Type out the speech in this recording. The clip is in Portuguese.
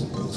Jesus.